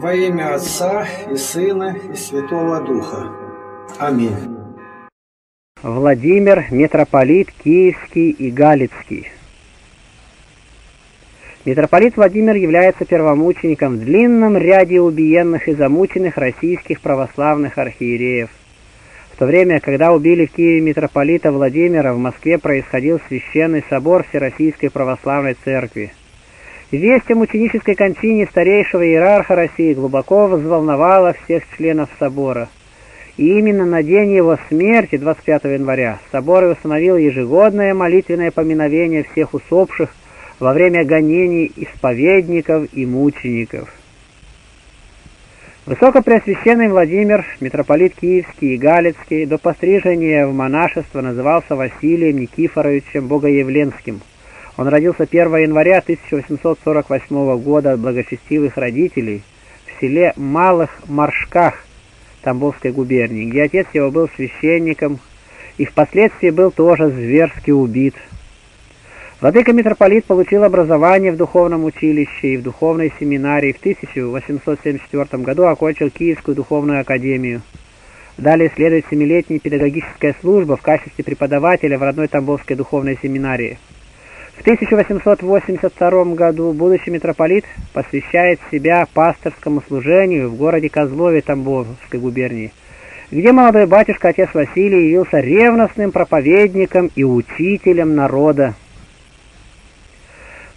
Во имя Отца и Сына и Святого Духа. Аминь. Владимир, митрополит Киевский и Галицкий. Митрополит Владимир является первомучеником в длинном ряде убиенных и замученных российских православных архиереев. В то время, когда убили в Киеве митрополита Владимира, в Москве происходил священный собор Всероссийской Православной Церкви. Весть о мученической кончине старейшего иерарха России глубоко взволновала всех членов собора. И именно на день его смерти, 25 января, собор и установил ежегодное молитвенное поминовение всех усопших во время гонений исповедников и мучеников. Высокопреосвященный Владимир, митрополит Киевский и Галицкий, до пострижения в монашество назывался Василием Никифоровичем Богоявленским. Он родился 1 января 1848 года от благочестивых родителей в селе Малых Маршках Тамбовской губернии, где отец его был священником и впоследствии был тоже зверски убит. Владыка митрополит получил образование в духовном училище и в духовной семинарии. В 1874 году окончил Киевскую духовную академию. Далее следует семилетняя педагогическая служба в качестве преподавателя в родной Тамбовской духовной семинарии. В 1882 году будущий митрополит посвящает себя пасторскому служению в городе Козлове Тамбовской губернии, где молодой батюшка отец Василий явился ревностным проповедником и учителем народа.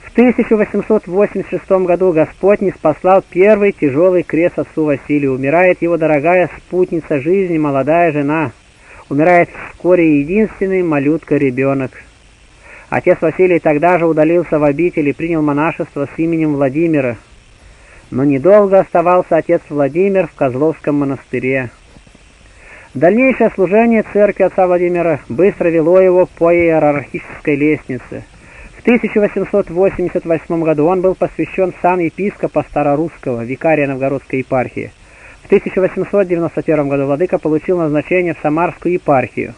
В 1886 году Господь не спаслал первый тяжелый крест отцу Василию. Умирает его дорогая спутница жизни, молодая жена. Умирает вскоре единственный малютка-ребенок. Отец Василий тогда же удалился в обитель и принял монашество с именем Владимира. Но недолго оставался отец Владимир в Козловском монастыре. Дальнейшее служение церкви отца Владимира быстро вело его по иерархической лестнице. В 1888 году он был посвящен сан епископа Старорусского, викария Новгородской епархии. В 1891 году владыка получил назначение в Самарскую епархию.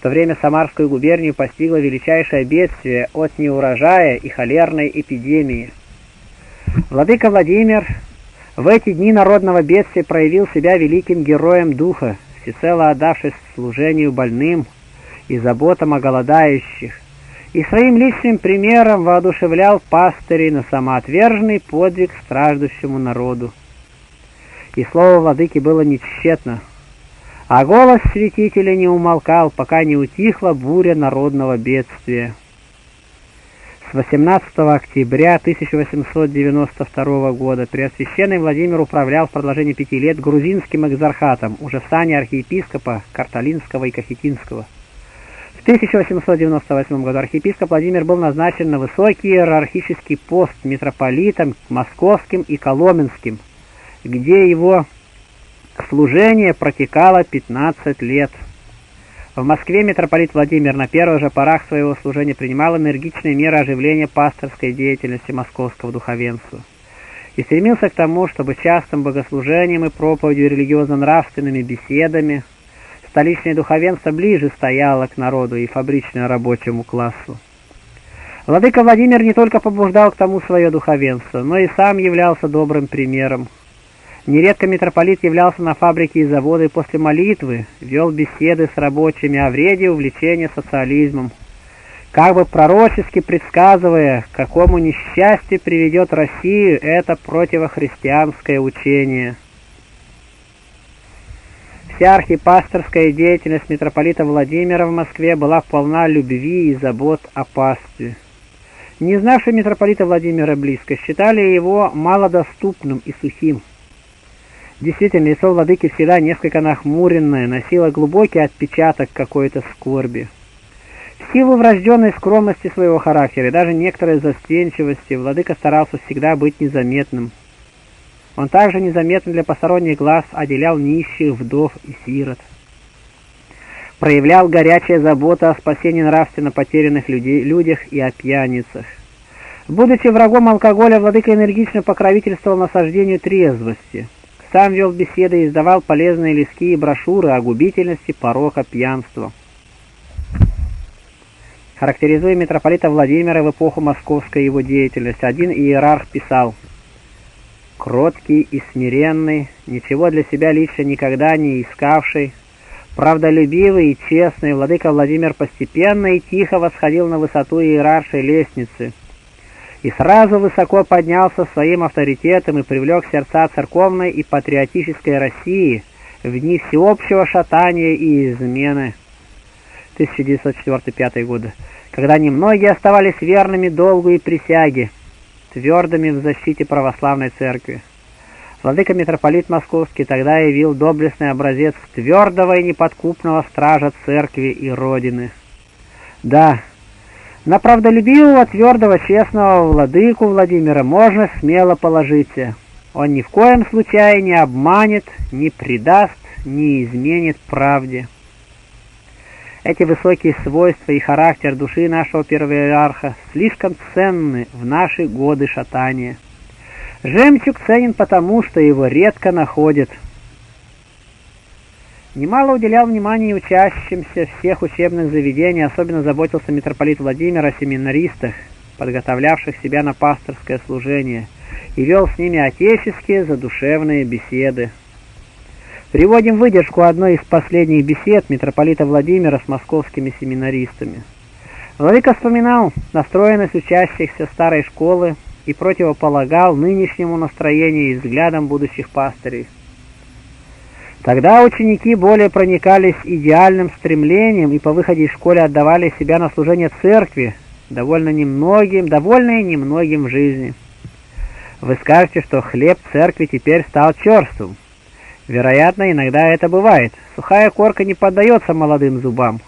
В то время Самарскую губернию постигло величайшее бедствие от неурожая и холерной эпидемии. Владыка Владимир в эти дни народного бедствия проявил себя великим героем духа, всецело отдавшись служению больным и заботам о голодающих, и своим личным примером воодушевлял пастырей на самоотверженный подвиг страждущему народу. И слово владыки было нечетно, а голос святителя не умолкал, пока не утихла буря народного бедствия. С 18 октября 1892 года Преосвященный Владимир управлял в продолжении пяти лет грузинским экзархатом, уже в сане архиепископа Карталинского и Кахетинского. В 1898 году архиепископ Владимир был назначен на высокий иерархический пост митрополитом московским и коломенским, где его служение протекало 15 лет. В Москве митрополит Владимир на первых же порах своего служения принимал энергичные меры оживления пасторской деятельности московского духовенства и стремился к тому, чтобы частым богослужением и проповедью религиозно-нравственными беседами столичное духовенство ближе стояло к народу и фабрично-рабочему классу. Владыка Владимир не только побуждал к тому свое духовенство, но и сам являлся добрым примером. Нередко митрополит являлся на фабрике и заводы после молитвы, вел беседы с рабочими о вреде увлечения социализмом, как бы пророчески предсказывая, к какому несчастью приведет Россию это противохристианское учение. Вся архипасторская деятельность митрополита Владимира в Москве была полна любви и забот о пастве. Не знавшие митрополита Владимира близко считали его малодоступным и сухим. Действительно, лицо владыки всегда несколько нахмуренное, носило глубокий отпечаток какой-то скорби. В силу врожденной скромности своего характера и даже некоторой застенчивости, владыка старался всегда быть незаметным. Он также незаметно для посторонних глаз отделял нищих, вдов и сирот. Проявлял горячая забота о спасении нравственно потерянных людей, людях и о пьяницах. Будучи врагом алкоголя, владыка энергично покровительствовал насаждению трезвости – сам вел беседы и издавал полезные листки и брошюры о губительности порока пьянства. Характеризуя митрополита Владимира в эпоху московской его деятельности, один иерарх писал «Кроткий и смиренный, ничего для себя лично никогда не искавший, правдолюбивый и честный, владыка Владимир постепенно и тихо восходил на высоту иераршей лестницы, и сразу высоко поднялся своим авторитетом и привлек сердца церковной и патриотической России в дни всеобщего шатания и измены 1904-1905 годы, когда немногие оставались верными долгу и присяге, твердыми в защите православной церкви. Владыка митрополит Московский тогда явил доблестный образец твердого и неподкупного стража церкви и Родины. Да, на правдолюбивого, твердого, честного владыку Владимира можно смело положиться. Он ни в коем случае не обманет, не предаст, не изменит правде. Эти высокие свойства и характер души нашего первоиерарха слишком ценны в наши годы шатания. Жемчуг ценен потому, что его редко находят – Немало уделял внимания учащимся всех учебных заведений, особенно заботился митрополит Владимир о семинаристах, подготовлявших себя на пасторское служение, и вел с ними отеческие задушевные беседы. Приводим выдержку одной из последних бесед митрополита Владимира с московскими семинаристами. Владыка вспоминал настроенность учащихся старой школы и противополагал нынешнему настроению и взглядам будущих пастырей. Тогда ученики более проникались идеальным стремлением и по выходе из школы отдавали себя на служение церкви, довольно немногим, довольные немногим в жизни. Вы скажете, что хлеб церкви теперь стал черствым. Вероятно, иногда это бывает. Сухая корка не поддается молодым зубам.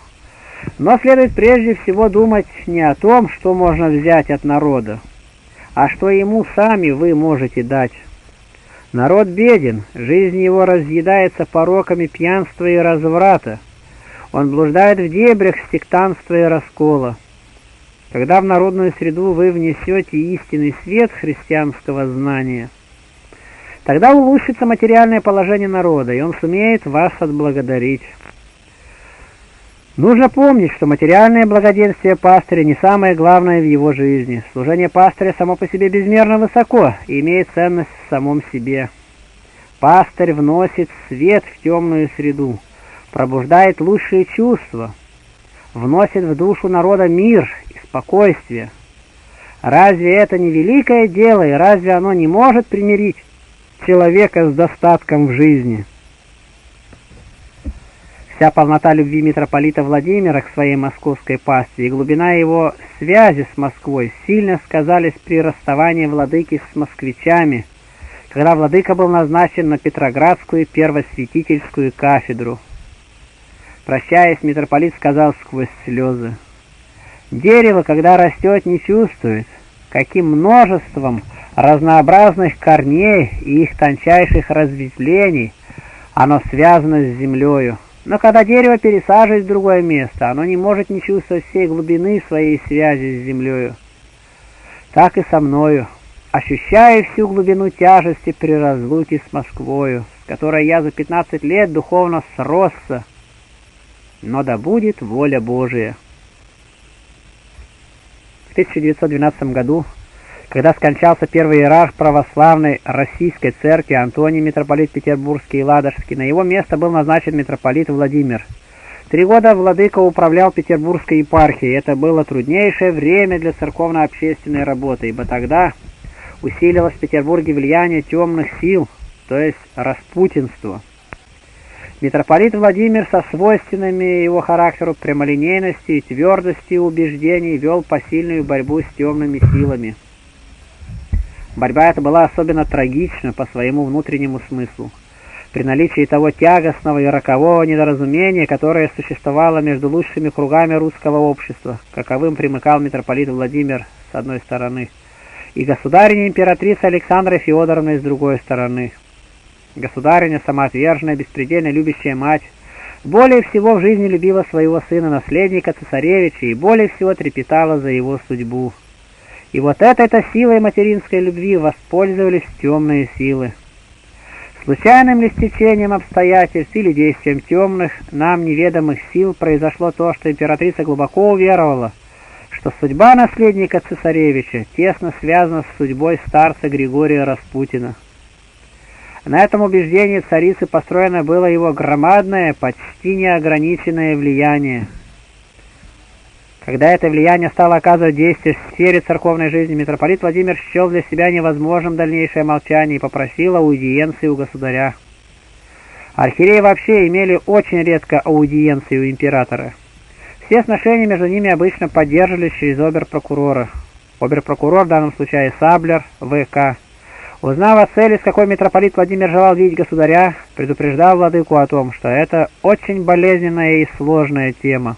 Но следует прежде всего думать не о том, что можно взять от народа, а что ему сами вы можете дать. Народ беден, жизнь его разъедается пороками пьянства и разврата. Он блуждает в дебрях сектанства и раскола. Когда в народную среду вы внесете истинный свет христианского знания, тогда улучшится материальное положение народа, и он сумеет вас отблагодарить. Нужно помнить, что материальное благоденствие пастыря не самое главное в его жизни. Служение пастыря само по себе безмерно высоко и имеет ценность в самом себе. Пастырь вносит свет в темную среду, пробуждает лучшие чувства, вносит в душу народа мир и спокойствие. Разве это не великое дело, и разве оно не может примирить человека с достатком в жизни?» Вся полнота любви митрополита Владимира к своей московской пастве и глубина его связи с Москвой сильно сказались при расставании владыки с москвичами, когда владыка был назначен на Петроградскую первосвятительскую кафедру. Прощаясь, митрополит сказал сквозь слезы, «Дерево, когда растет, не чувствует, каким множеством разнообразных корней и их тончайших разветвлений оно связано с землею. Но когда дерево пересаживает в другое место, оно не может не чувствовать всей глубины своей связи с землею. Так и со мною, ощущая всю глубину тяжести при разлуке с Москвою, с которой я за пятнадцать лет духовно сросся, но да будет воля Божия. В 1912 году, когда скончался первый иерарх православной российской церкви Антоний митрополит Петербургский и Ладожский, на его место был назначен митрополит Владимир. Три года владыка управлял Петербургской епархией. Это было труднейшее время для церковно-общественной работы, ибо тогда усилилось в Петербурге влияние темных сил, то есть распутинство. Митрополит Владимир со свойственными его характеру прямолинейностью и твердостью убеждений вел посильную борьбу с темными силами. Борьба эта была особенно трагична по своему внутреннему смыслу. при наличии того тягостного и рокового недоразумения, которое существовало между лучшими кругами русского общества, каковым примыкал митрополит Владимир с одной стороны, и государиня императрица Александра Феодоровна с другой стороны. Государиня, самоотверженная, беспредельно любящая мать, более всего в жизни любила своего сына-наследника цесаревича и более всего трепетала за его судьбу. И вот этой-то силой материнской любви воспользовались темные силы. Случайным ли стечением обстоятельств или действием темных, нам неведомых сил произошло то, что императрица глубоко уверовала, что судьба наследника цесаревича тесно связана с судьбой старца Григория Распутина. На этом убеждении царицы построено было его громадное, почти неограниченное влияние. Когда это влияние стало оказывать действие в сфере церковной жизни, митрополит Владимир счел для себя невозможным дальнейшее молчание и попросил аудиенции у государя. Архиереи вообще имели очень редко аудиенции у императора. Все отношения между ними обычно поддерживались через обер-прокурора. Обер-прокурор, в данном случае Саблер, ВК. Узнав о цели, с какой митрополит Владимир желал видеть государя, предупреждал владыку о том, что это очень болезненная и сложная тема.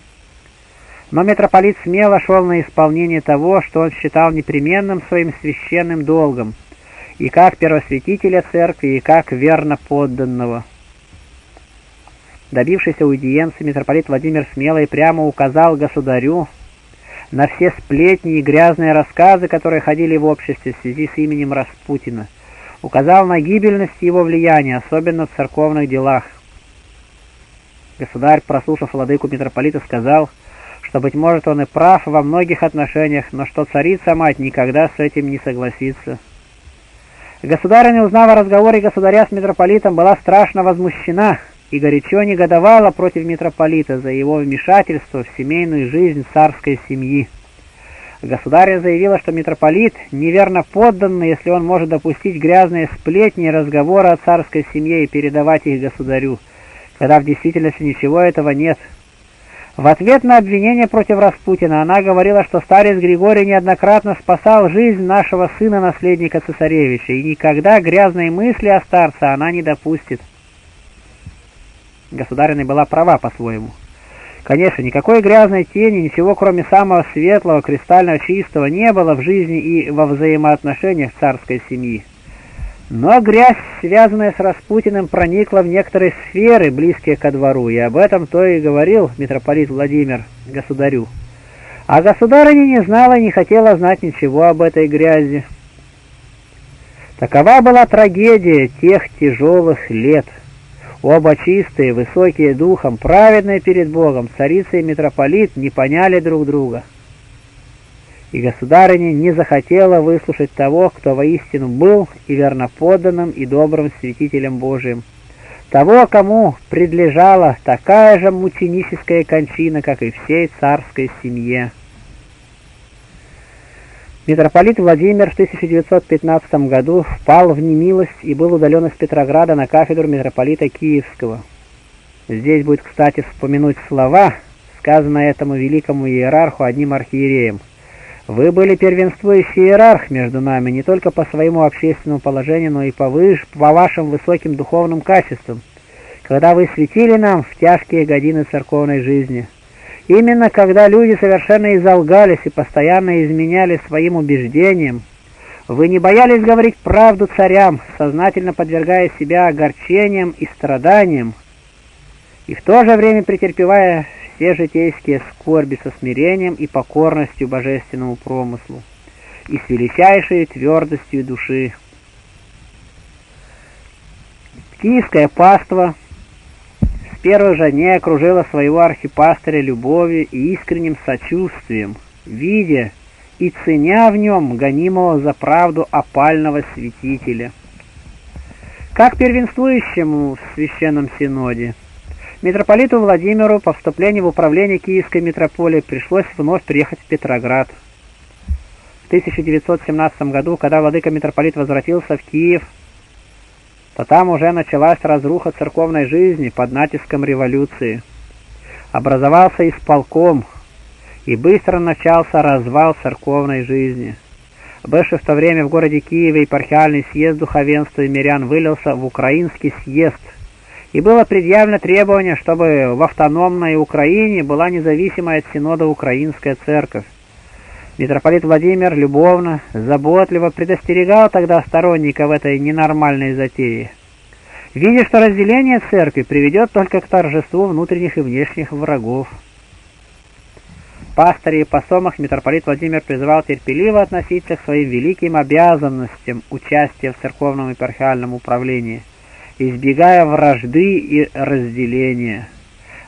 Но митрополит смело шел на исполнение того, что он считал непременным своим священным долгом, и как первосвятителя церкви, и как верно подданного. Добившись аудиенции, митрополит Владимир смело и прямо указал государю на все сплетни и грязные рассказы, которые ходили в обществе в связи с именем Распутина, указал на гибельность его влияния, особенно в церковных делах. Государь, прослушав владыку митрополита, сказал – что, быть может, он и прав во многих отношениях, но что царица-мать никогда с этим не согласится. Государыня, узнав о разговоре государя с митрополитом, была страшно возмущена и горячо негодовала против митрополита за его вмешательство в семейную жизнь царской семьи. Государя заявила, что митрополит неверно подданный, если он может допустить грязные сплетни и разговоры о царской семье и передавать их государю, когда в действительности ничего этого нет – в ответ на обвинение против Распутина она говорила, что старец Григорий неоднократно спасал жизнь нашего сына-наследника цесаревича, и никогда грязной мысли о старце она не допустит. Государина была права по-своему. Конечно, никакой грязной тени, ничего кроме самого светлого, кристально чистого не было в жизни и во взаимоотношениях царской семьи. Но грязь, связанная с Распутиным, проникла в некоторые сферы, близкие ко двору, и об этом то и говорил митрополит Владимир государю. А государыня не знала и не хотела знать ничего об этой грязи. Такова была трагедия тех тяжелых лет. Оба чистые, высокие духом, праведные перед Богом, царица и митрополит не поняли друг друга и государыня не захотела выслушать того, кто воистину был и верноподданным и добрым святителем Божиим, того, кому предлежала такая же мученическая кончина, как и всей царской семье. Митрополит Владимир в 1915 году впал в немилость и был удален из Петрограда на кафедру митрополита Киевского. Здесь будет, кстати, вспомянуть слова, сказанные этому великому иерарху одним архиереем – вы были первенствующий иерарх между нами не только по своему общественному положению, но и по, выш... по вашим высоким духовным качествам, когда вы светили нам в тяжкие годины церковной жизни. Именно когда люди совершенно изолгались и постоянно изменяли своим убеждениям, вы не боялись говорить правду царям, сознательно подвергая себя огорчениям и страданиям, и в то же время претерпевая все житейские скорби со смирением и покорностью божественному промыслу и с величайшей твердостью души. Киевская паства с первых же дней окружила своего архипастыря любовью и искренним сочувствием, видя и ценя в нем гонимого за правду опального святителя. Как первенствующему в Священном Синоде – Митрополиту Владимиру по вступлению в управление Киевской митрополии пришлось вновь приехать в Петроград. В 1917 году, когда владыка митрополит возвратился в Киев, то там уже началась разруха церковной жизни под натиском революции. Образовался исполком, и быстро начался развал церковной жизни. Бывший в то время в городе Киеве епархиальный съезд духовенства и мирян вылился в украинский съезд – и было предъявлено требование, чтобы в автономной Украине была независимая от Синода Украинская Церковь. Митрополит Владимир любовно, заботливо предостерегал тогда сторонников этой ненормальной затеи, видя, что разделение церкви приведет только к торжеству внутренних и внешних врагов. Пастыри и посомах митрополит Владимир призывал терпеливо относиться к своим великим обязанностям участия в церковном епархиальном управлении – избегая вражды и разделения.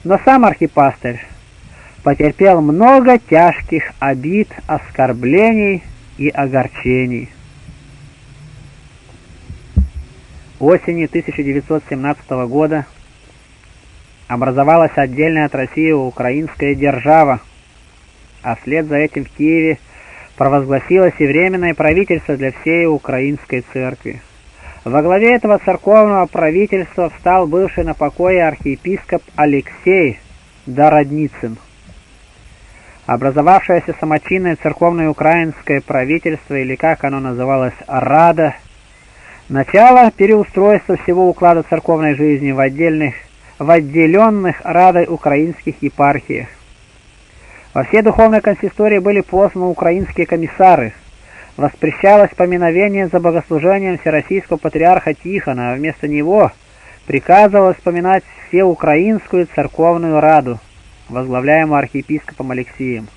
Но сам архипастырь потерпел много тяжких обид, оскорблений и огорчений. Осенью 1917 года образовалась отдельная от России украинская держава, а вслед за этим в Киеве провозгласилось и временное правительство для всей украинской церкви. Во главе этого церковного правительства встал бывший на покое архиепископ Алексей Дородницын. Образовавшееся самочинное церковное украинское правительство, или как оно называлось, Рада, начало переустройства всего уклада церковной жизни в отдельных, в отделенных Радой украинских епархиях. Во все духовные консистории были посланы украинские комиссары – воспрещалось поминовение за богослужением Всероссийского патриарха Тихона, а вместо него приказывалось вспоминать Всеукраинскую церковную раду, возглавляемую архиепископом Алексеем.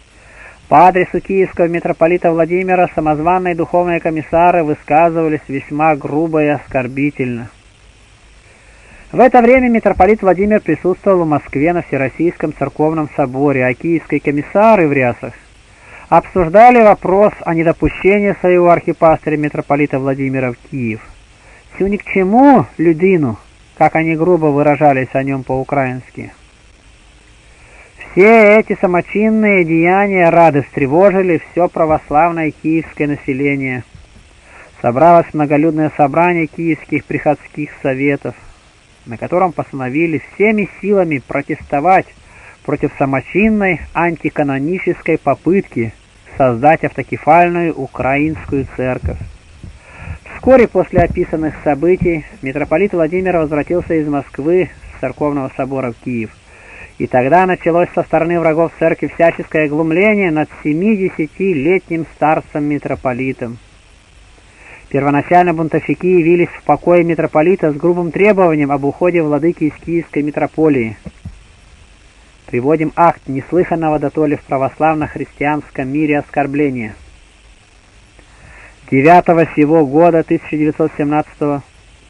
По адресу киевского митрополита Владимира самозванные духовные комиссары высказывались весьма грубо и оскорбительно. В это время митрополит Владимир присутствовал в Москве на Всероссийском церковном соборе, а киевские комиссары в рясах обсуждали вопрос о недопущении своего архипастыря митрополита Владимира в Киев. Все ни к чему людину, как они грубо выражались о нем по-украински. Все эти самочинные деяния рады встревожили все православное киевское население. Собралось многолюдное собрание киевских приходских советов, на котором постановили всеми силами протестовать против самочинной антиканонической попытки создать автокефальную украинскую церковь. Вскоре после описанных событий митрополит Владимир возвратился из Москвы с церковного собора в Киев. И тогда началось со стороны врагов церкви всяческое глумление над 70-летним старцем-митрополитом. Первоначально бунтовщики явились в покое митрополита с грубым требованием об уходе владыки из Киевской митрополии – Приводим акт неслыханного дотоле в православно-христианском мире оскорбления. 9 сего года, 1917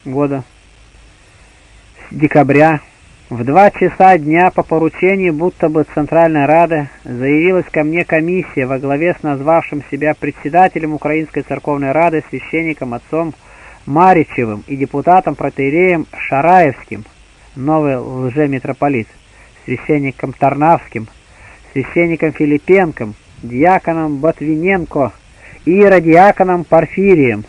года, декабря, в два часа дня по поручению будто бы Центральной Рады заявилась ко мне комиссия во главе с назвавшим себя председателем Украинской Церковной Рады священником отцом Маричевым и депутатом протеереем Шараевским, новый лжемитрополит священником Тарнавским, священником Филипенком, диаконом Ботвиненко и иродиаконом Порфирием,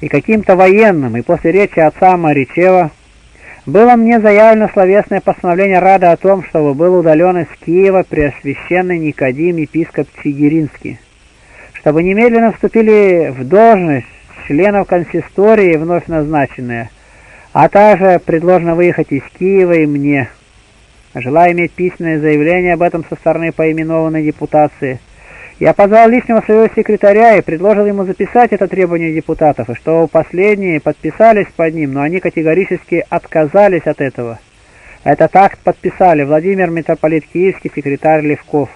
и каким-то военным, и после речи отца Маричева было мне заявлено словесное постановление Рады о том, чтобы был удален из Киева преосвященный Никодим епископ Чигиринский, чтобы немедленно вступили в должность членов консистории вновь назначенные, а также предложено выехать из Киева и мне – Желая иметь письменное заявление об этом со стороны поименованной депутации, я позвал личного своего секретаря и предложил ему записать это требование депутатов, и что последние подписались под ним, но они категорически отказались от этого. Этот акт подписали Владимир Митрополит Киевский, секретарь Левков.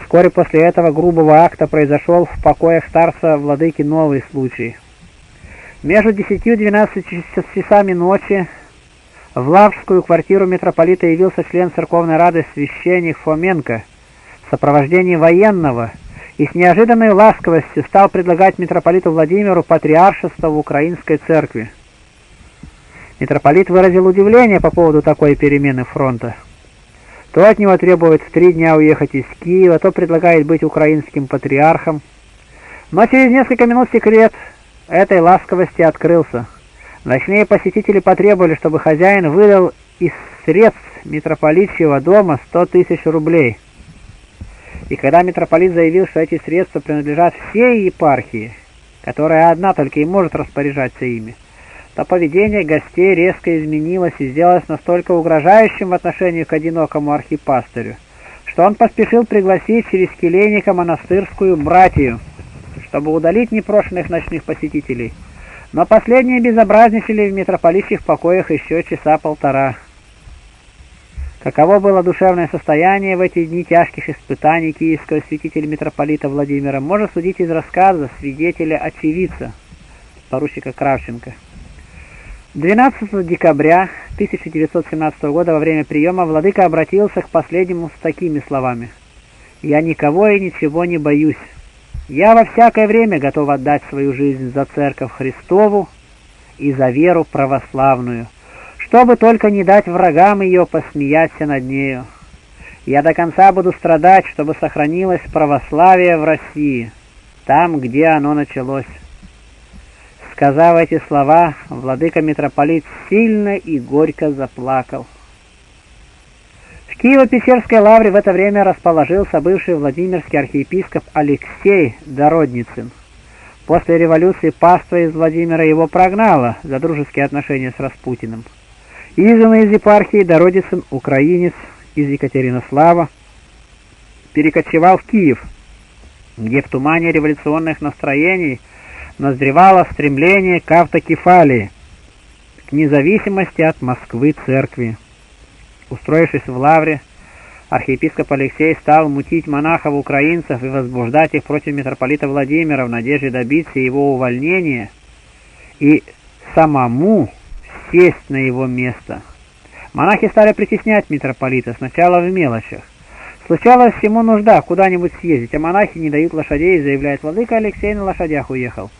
Вскоре после этого грубого акта произошел в покоях старца владыки новый случай. Между 10 и 12 часами ночи в Лаврскую квартиру митрополита явился член церковной рады священник Фоменко в сопровождении военного и с неожиданной ласковостью стал предлагать митрополиту Владимиру патриаршество в Украинской церкви. Митрополит выразил удивление по поводу такой перемены фронта. То от него требует в три дня уехать из Киева, то предлагает быть украинским патриархом. Но через несколько минут секрет этой ласковости открылся. Ночные посетители потребовали, чтобы хозяин выдал из средств митрополитчего дома 100 тысяч рублей. И когда митрополит заявил, что эти средства принадлежат всей епархии, которая одна только и может распоряжаться ими, то поведение гостей резко изменилось и сделалось настолько угрожающим в отношении к одинокому архипастырю, что он поспешил пригласить через келейника монастырскую братью, чтобы удалить непрошенных ночных посетителей. Но последние безобразничали в митрополитских покоях еще часа полтора. Каково было душевное состояние в эти дни тяжких испытаний киевского святителя митрополита Владимира, можно судить из рассказа свидетеля-очевидца, поручика Кравченко. 12 декабря 1917 года во время приема владыка обратился к последнему с такими словами. «Я никого и ничего не боюсь. Я во всякое время готов отдать свою жизнь за церковь Христову и за веру православную чтобы только не дать врагам ее посмеяться над нею. Я до конца буду страдать, чтобы сохранилось православие в России, там, где оно началось. Сказав эти слова, владыка-митрополит сильно и горько заплакал. В Киево-Печерской лавре в это время расположился бывший Владимирский архиепископ Алексей Дородницын. После революции паства из Владимира его прогнало за дружеские отношения с Распутиным. Изданный из епархии Дородицын, украинец из Екатеринослава, перекочевал в Киев, где в тумане революционных настроений назревало стремление к автокефалии, к независимости от Москвы церкви. Устроившись в Лавре, архиепископ Алексей стал мутить монахов-украинцев и возбуждать их против митрополита Владимира в надежде добиться его увольнения и самому сесть на его место. Монахи стали притеснять митрополита, сначала в мелочах. Случалось ему нужда куда-нибудь съездить, а монахи не дают лошадей, заявляет владыка Алексей на лошадях уехал.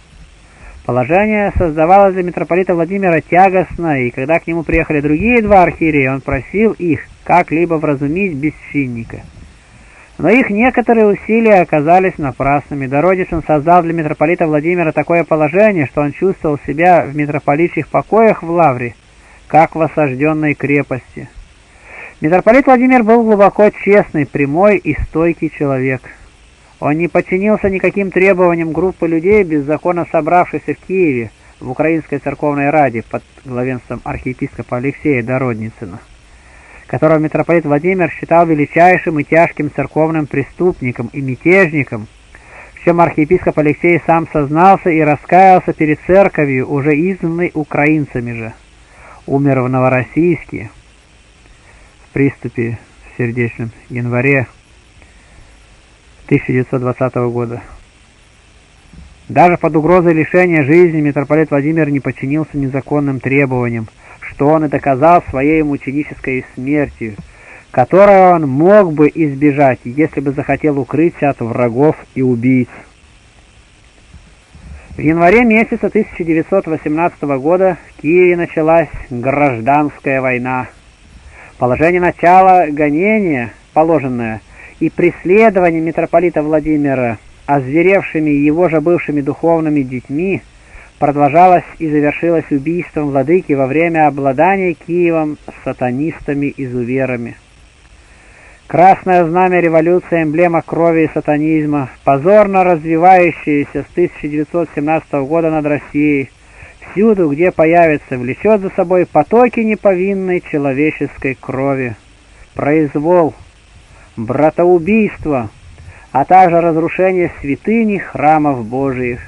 Положение создавалось для митрополита Владимира тягостно, и когда к нему приехали другие два архиерея, он просил их как-либо вразумить бесчинника. Но их некоторые усилия оказались напрасными. Дородицын создал для митрополита Владимира такое положение, что он чувствовал себя в митрополитчих покоях в Лавре, как в осажденной крепости. Митрополит Владимир был глубоко честный, прямой и стойкий человек. Он не подчинился никаким требованиям группы людей, беззаконно собравшихся в Киеве, в Украинской церковной раде под главенством архиепископа Алексея Дородницына которого митрополит Владимир считал величайшим и тяжким церковным преступником и мятежником, в чем архиепископ Алексей сам сознался и раскаялся перед церковью, уже изданной украинцами же. Умер в Новороссийске в приступе в сердечном январе 1920 года. Даже под угрозой лишения жизни митрополит Владимир не подчинился незаконным требованиям, что он и доказал своей мученической смертью, которую он мог бы избежать, если бы захотел укрыться от врагов и убийц. В январе месяца 1918 года в Киеве началась гражданская война. Положение начала гонения, положенное, и преследование митрополита Владимира озверевшими его же бывшими духовными детьми – продолжалось и завершилось убийством владыки во время обладания Киевом сатанистами-изуверами. Красное знамя революции, эмблема крови и сатанизма, позорно развивающаяся с 1917 года над Россией, всюду, где появится, влечет за собой потоки неповинной человеческой крови, произвол, братоубийство, а также разрушение святыни храмов Божиих.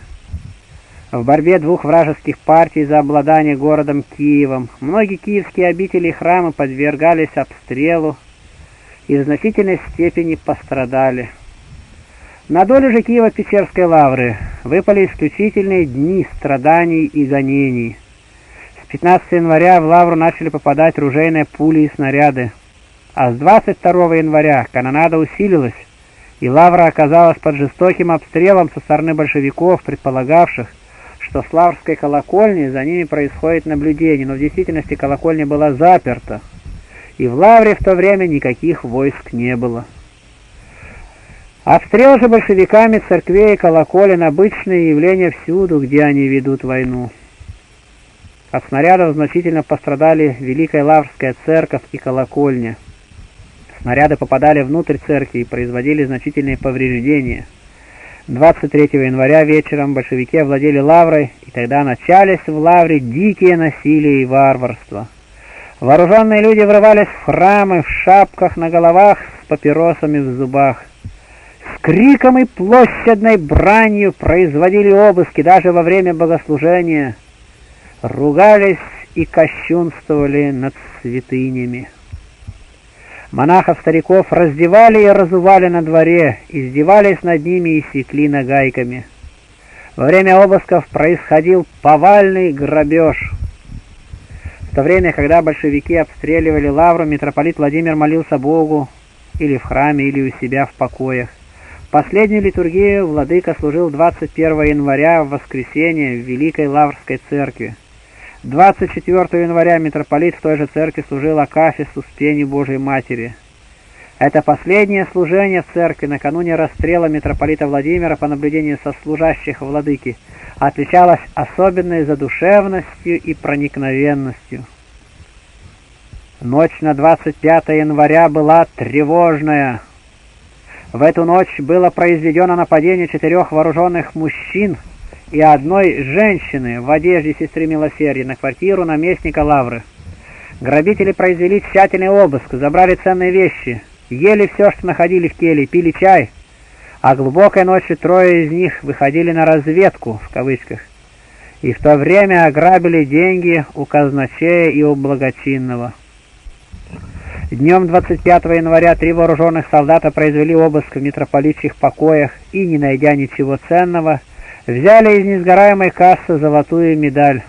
В борьбе двух вражеских партий за обладание городом Киевом многие киевские обители и храмы подвергались обстрелу и в значительной степени пострадали. На долю же Киева-Печерской лавры выпали исключительные дни страданий и гонений. С 15 января в лавру начали попадать ружейные пули и снаряды, а с 22 января канонада усилилась, и лавра оказалась под жестоким обстрелом со стороны большевиков, предполагавших, что с Лаврской колокольни за ними происходит наблюдение, но в действительности колокольня была заперта, и в Лавре в то время никаких войск не было. Обстрел же большевиками церквей и колоколен – обычное явление всюду, где они ведут войну. От снарядов значительно пострадали Великая Лаврская церковь и колокольня. Снаряды попадали внутрь церкви и производили значительные повреждения – 23 января вечером большевики овладели Лаврой, и тогда начались в Лавре дикие насилия и варварство. Вооруженные люди врывались в храмы в шапках на головах с папиросами в зубах. С криком и площадной бранью производили обыски даже во время богослужения. Ругались и кощунствовали над святынями. Монахов-стариков раздевали и разували на дворе, издевались над ними и секли нагайками. Во время обысков происходил повальный грабеж. В то время, когда большевики обстреливали лавру, митрополит Владимир молился Богу или в храме, или у себя в покоях. Последнюю литургию владыка служил 21 января в воскресенье в Великой Лаврской церкви. 24 января митрополит в той же церкви служил Акафисту с пенью Божией Матери. Это последнее служение в церкви накануне расстрела митрополита Владимира по наблюдению со служащих владыки отличалось особенной задушевностью и проникновенностью. Ночь на 25 января была тревожная. В эту ночь было произведено нападение четырех вооруженных мужчин – и одной женщины в одежде сестры Милосердия на квартиру наместника Лавры. Грабители произвели тщательный обыск, забрали ценные вещи, ели все, что находили в келе, пили чай, а глубокой ночью трое из них выходили на «разведку», в кавычках, и в то время ограбили деньги у казначея и у благочинного. Днем 25 января три вооруженных солдата произвели обыск в митрополитчих покоях и, не найдя ничего ценного, Взяли из несгораемой кассы золотую медаль.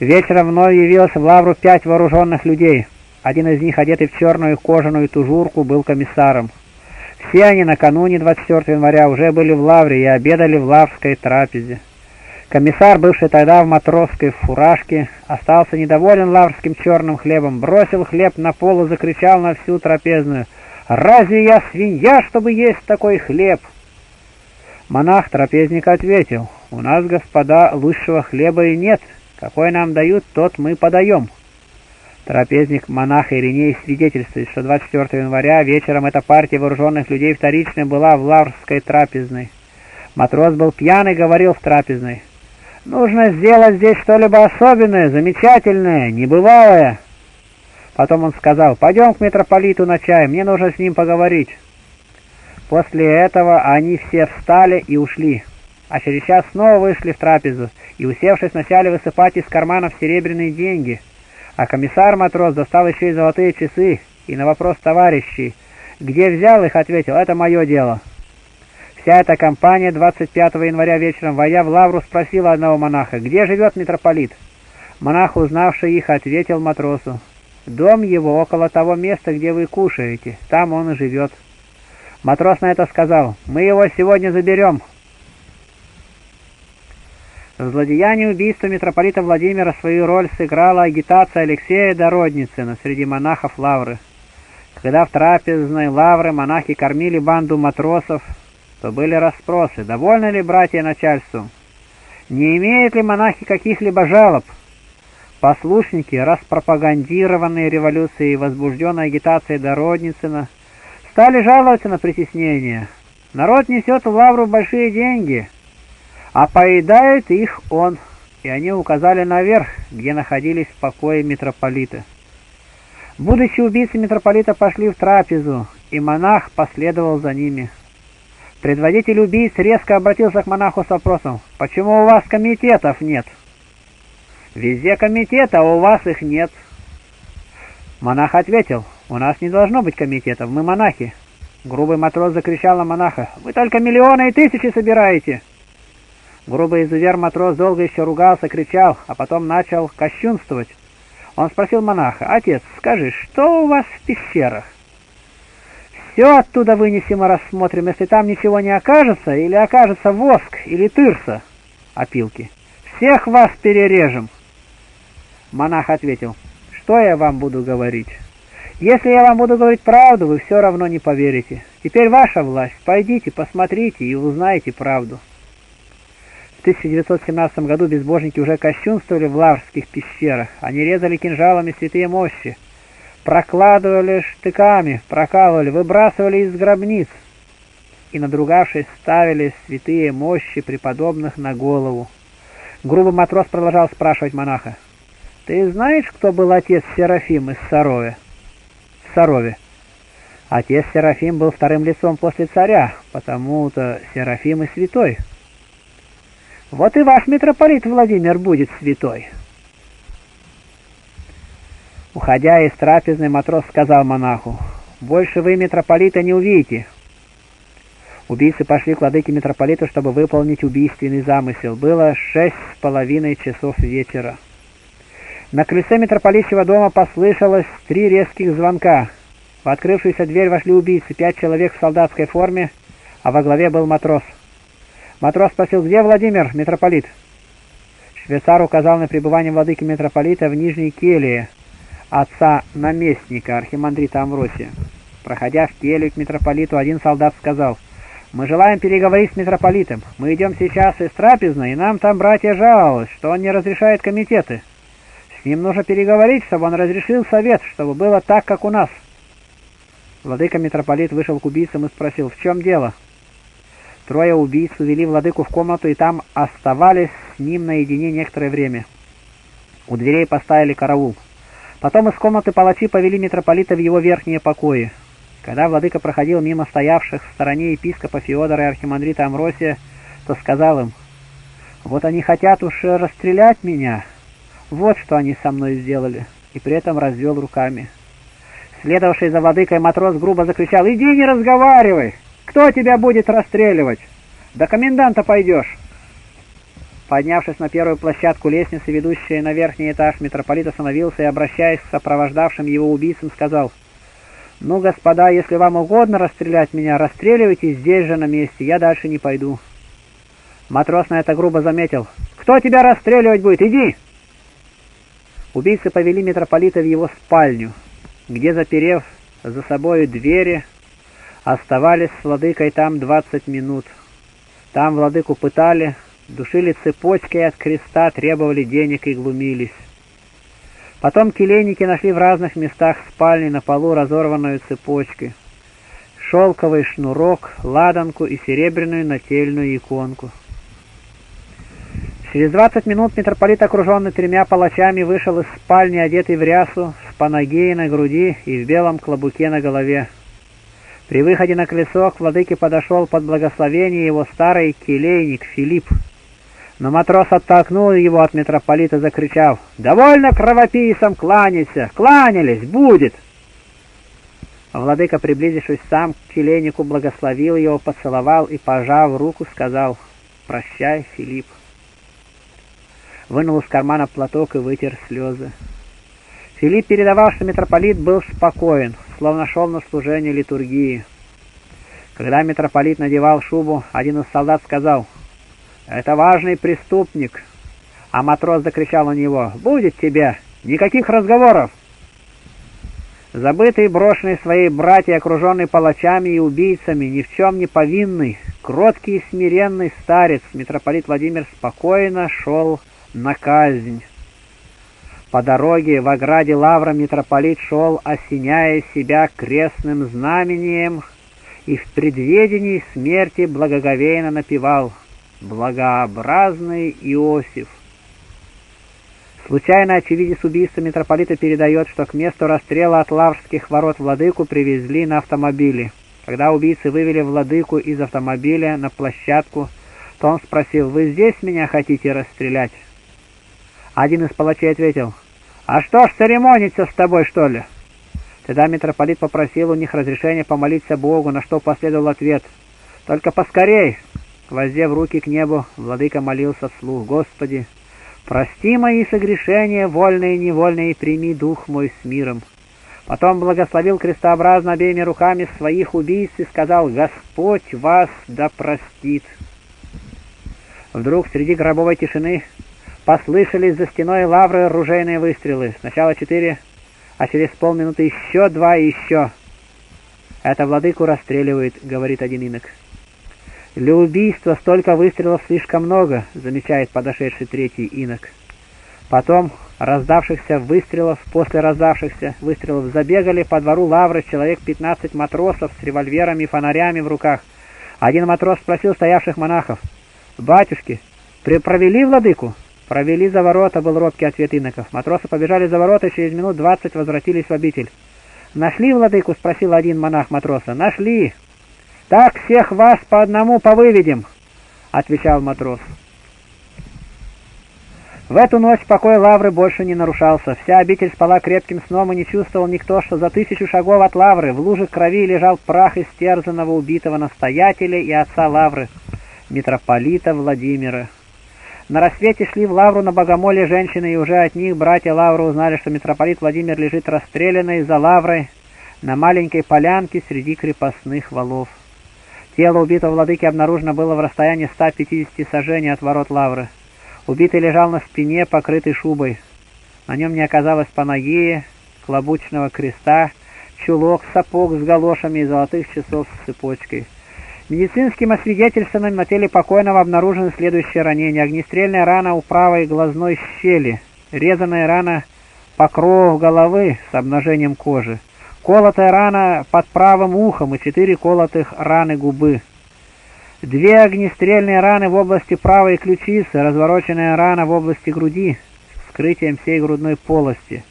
Вечером вновь явилось в лавру пять вооруженных людей. Один из них, одетый в черную кожаную тужурку, был комиссаром. Все они накануне 24 января уже были в лавре и обедали в лаврской трапезе. Комиссар, бывший тогда в матросской фуражке, остался недоволен лаврским черным хлебом, бросил хлеб на пол и закричал на всю трапезную «Разве я свинья, чтобы есть такой хлеб?» Монах-трапезник ответил, «У нас, господа, лучшего хлеба и нет. Какой нам дают, тот мы подаем». Трапезник монах Ириней свидетельствует, что 24 января вечером эта партия вооруженных людей вторично была в Лаврской трапезной. Матрос был пьяный, говорил в трапезной. «Нужно сделать здесь что-либо особенное, замечательное, небывалое». Потом он сказал, «Пойдем к митрополиту на чай, мне нужно с ним поговорить». После этого они все встали и ушли, а через час снова вышли в трапезу и, усевшись, начали высыпать из карманов серебряные деньги. А комиссар-матрос достал еще и золотые часы, и на вопрос товарищей, где взял их, ответил, это мое дело. Вся эта компания 25 января вечером, войдя в лавру, спросила одного монаха, где живет митрополит. Монах, узнавший их, ответил матросу, дом его около того места, где вы кушаете, там он и живет. Матрос на это сказал, «Мы его сегодня заберем». В злодеянии убийства митрополита Владимира свою роль сыграла агитация Алексея Дородницына среди монахов Лавры. Когда в трапезной Лавры монахи кормили банду матросов, то были расспросы, довольны ли братья начальству, не имеют ли монахи каких-либо жалоб. Послушники, распропагандированные революцией и возбужденной агитацией Дородницына, Стали жаловаться на притеснение. Народ несет в лавру большие деньги, а поедает их он. И они указали наверх, где находились покои митрополита. Будучи убийцы митрополита пошли в трапезу, и монах последовал за ними. Предводитель убийц резко обратился к монаху с вопросом, «Почему у вас комитетов нет?» «Везде комитеты, а у вас их нет». Монах ответил, «У нас не должно быть комитетов, мы монахи». Грубый матрос закричал на монаха, «Вы только миллионы и тысячи собираете!» Грубый изувер-матрос долго еще ругался, кричал, а потом начал кощунствовать. Он спросил монаха, «Отец, скажи, что у вас в пещерах?» «Все оттуда вынесем и рассмотрим, если там ничего не окажется, или окажется воск, или тырса, опилки. Всех вас перережем!» Монах ответил, «Что я вам буду говорить?» Если я вам буду говорить правду, вы все равно не поверите. Теперь ваша власть. Пойдите, посмотрите и узнайте правду. В 1917 году безбожники уже кощунствовали в лаврских пещерах. Они резали кинжалами святые мощи, прокладывали штыками, прокалывали, выбрасывали из гробниц. и, надругавшись, ставили святые мощи преподобных на голову. Грубый матрос продолжал спрашивать монаха. «Ты знаешь, кто был отец Серафим из Сарове?» «В Сарове». Отец Серафим был вторым лицом после царя, потому-то Серафим и святой. Вот и ваш митрополит Владимир будет святой. Уходя из трапезной, матрос сказал монаху, «Больше вы митрополита не увидите». Убийцы пошли к владыке митрополита, чтобы выполнить убийственный замысел. Было шесть с половиной часов вечера. На крыльце митрополитчего дома послышалось три резких звонка. В открывшуюся дверь вошли убийцы, пять человек в солдатской форме, а во главе был матрос. Матрос спросил, где Владимир, митрополит? Швейцар указал на пребывание владыки митрополита в Нижней Келии, отца-наместника, архимандрита Амвросия. Проходя в келью к митрополиту, один солдат сказал, «Мы желаем переговорить с митрополитом. Мы идем сейчас из трапезной, и нам там братья жаловались, что он не разрешает комитеты. С ним нужно переговорить, чтобы он разрешил совет, чтобы было так, как у нас». Владыка митрополит вышел к убийцам и спросил, «В чем дело?» Трое убийц увели владыку в комнату и там оставались с ним наедине некоторое время. У дверей поставили караул. Потом из комнаты палачи повели митрополита в его верхние покои. Когда владыка проходил мимо стоявших в стороне епископа Феодора и архимандрита Амросия, то сказал им, «Вот они хотят уж расстрелять меня. Вот что они со мной сделали». И при этом развел руками. Следовавший за владыкой матрос грубо закричал, «Иди не разговаривай! Кто тебя будет расстреливать? До коменданта пойдешь!» Поднявшись на первую площадку лестницы, ведущей на верхний этаж, митрополит остановился и, обращаясь к сопровождавшим его убийцам, сказал, «Ну, господа, если вам угодно расстрелять меня, расстреливайте здесь же на месте, я дальше не пойду». Матрос на это грубо заметил, «Кто тебя расстреливать будет? Иди!» Убийцы повели митрополита в его спальню, где, заперев за собой двери, оставались с владыкой там двадцать минут. Там владыку пытали, душили цепочкой от креста, требовали денег и глумились. Потом келейники нашли в разных местах спальни на полу разорванную цепочку, шелковый шнурок, ладанку и серебряную нательную иконку. Через двадцать минут митрополит, окруженный тремя палачами, вышел из спальни, одетый в рясу, с панагеей на груди и в белом клобуке на голове. При выходе на колесо к владыке подошел под благословение его старый келейник Филипп. Но матрос оттолкнул его от митрополита, закричав, «Довольно кровопийцам кланяться! Кланялись! Будет!» Владыка, приблизившись сам к келейнику, благословил его, поцеловал и, пожав руку, сказал, «Прощай, Филипп». Вынул из кармана платок и вытер слезы. Филипп передавал, что митрополит был спокоен, словно шел на служение литургии. Когда митрополит надевал шубу, один из солдат сказал, «Это важный преступник!» А матрос закричал на него, «Будет тебе! Никаких разговоров!» Забытый, брошенный своей братьей, окруженный палачами и убийцами, ни в чем не повинный, кроткий и смиренный старец, митрополит Владимир спокойно шел на казнь. По дороге в ограде лавра митрополит шел, осеняя себя крестным знамением, и в предведении смерти благоговейно напевал «Благообразный Иосиф». Случайно очевидец убийства митрополита передает, что к месту расстрела от лаврских ворот владыку привезли на автомобиле. Когда убийцы вывели владыку из автомобиля на площадку, то он спросил, «Вы здесь меня хотите расстрелять?» Один из палачей ответил, «А что ж, церемониться с тобой, что ли?» Тогда митрополит попросил у них разрешения помолиться Богу, на что последовал ответ, «Только поскорей!» Воздев руки к небу, владыка молился вслух, «Господи, прости мои согрешения, вольные и невольные, прими дух мой с миром». Потом благословил крестообразно обеими руками своих убийц и сказал, «Господь вас да простит». Вдруг среди гробовой тишины Послышались за стеной лавры ружейные выстрелы. Сначала четыре, а через полминуты еще два и еще. «Это владыку расстреливает», — говорит один инок. «Для убийства столько выстрелов слишком много», — замечает подошедший третий инок. Потом раздавшихся выстрелов, после раздавшихся выстрелов забегали по двору лавры человек 15 матросов с револьверами и фонарями в руках. Один матрос спросил стоявших монахов, «Батюшки, провели владыку?» «Провели за ворота», — был робкий ответ иноков. Матросы побежали за ворота через минут двадцать возвратились в обитель. «Нашли владыку?» — спросил один монах матроса. «Нашли!» «Так всех вас по одному повыведем!» — отвечал матрос. В эту ночь покой Лавры больше не нарушался. Вся обитель спала крепким сном, и не чувствовал никто, что за тысячу шагов от Лавры в луже крови лежал прах истерзанного убитого настоятеля и отца Лавры, митрополита Владимира. На рассвете шли в Лавру на богомоле женщины, и уже от них братья Лавры узнали, что митрополит Владимир лежит расстрелянный за Лаврой на маленькой полянке среди крепостных валов. Тело убитого владыки обнаружено было в расстоянии 150 сажений от ворот Лавры. Убитый лежал на спине, покрытый шубой. На нем не оказалось панагии, клобучного креста, чулок, сапог с галошами и золотых часов с цепочкой. Медицинским освидетельствованием на теле покойного обнаружены следующие ранения. Огнестрельная рана у правой глазной щели, резаная рана покровов головы с обнажением кожи, колотая рана под правым ухом и четыре колотых раны губы. Две огнестрельные раны в области правой ключицы, развороченная рана в области груди с вскрытием всей грудной полости,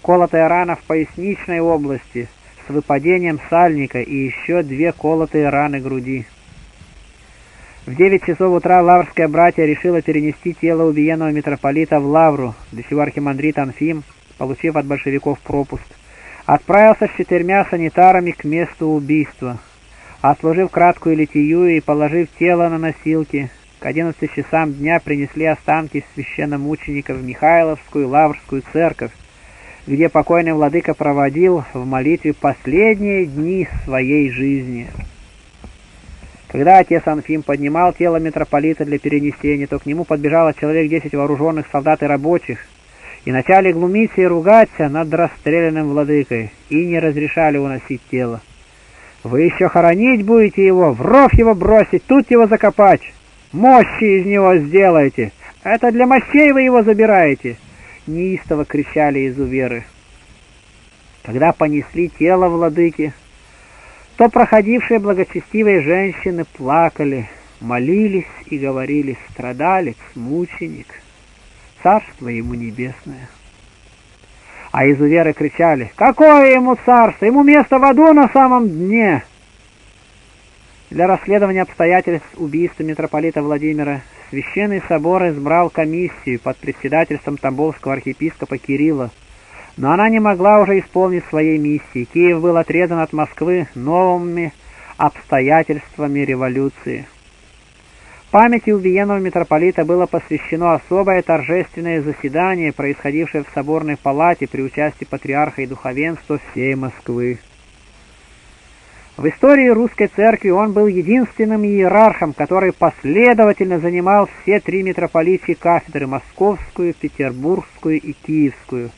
колотая рана в поясничной области выпадением сальника и еще две колотые раны груди. В девять часов утра лаврское братья решило перенести тело убиенного митрополита в Лавру, для чего архимандрит Анфим, получив от большевиков пропуск, отправился с четырьмя санитарами к месту убийства – Отслужив краткую литию и положив тело на носилки, к одиннадцати часам дня принесли останки священномучеников в Михайловскую Лаврскую церковь, где покойный владыка проводил в молитве последние дни своей жизни. Когда отец Анфим поднимал тело митрополита для перенесения, то к нему подбежало человек десять вооруженных солдат и рабочих, и начали глумиться и ругаться над расстрелянным владыкой, и не разрешали уносить тело. Вы еще хоронить будете его, в ров его бросить, тут его закопать. Мощи из него сделаете. Это для мощей вы его забираете. Неистово кричали изуверы. Когда понесли тело владыки, то проходившие благочестивые женщины плакали, молились и говорили «Страдалец, мученик, царство ему небесное». А изуверы кричали, «Какое ему царство? Ему место в аду на самом дне!» Для расследования обстоятельств убийства митрополита Владимира Священный собор избрал комиссию под председательством Тамбовского архиепископа Кирилла, но она не могла уже исполнить своей миссии. Киев был отрезан от Москвы новыми обстоятельствами революции. Памяти убиенного митрополита было посвящено особое торжественное заседание, происходившее в соборной палате при участии патриарха и духовенства всей Москвы. В истории русской церкви он был единственным иерархом, который последовательно занимал все три митрополичьи кафедры – Московскую, Петербургскую и Киевскую,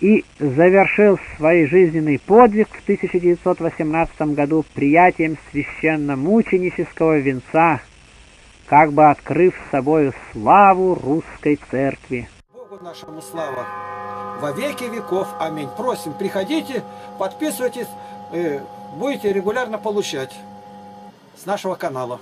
и завершил свой жизненный подвиг в 1918 году приятием священно-мученического венца – как бы открыв собою славу русской церкви. Богу нашему слава во веки веков. Аминь. Просим, приходите, подписывайтесь, будете регулярно получать с нашего канала.